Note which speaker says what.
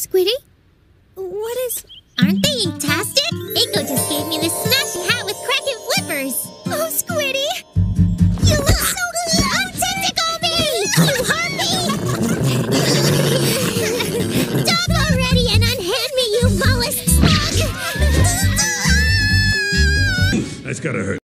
Speaker 1: Squiddy? What is.
Speaker 2: Aren't they fantastic? Eiko just gave me this smashing hat with cracking flippers.
Speaker 1: Oh, Squiddy!
Speaker 2: You look so good! Oh, tentacle me! You hurt me! Stop already and unhand me, you mollusk slug!
Speaker 3: That's gotta hurt.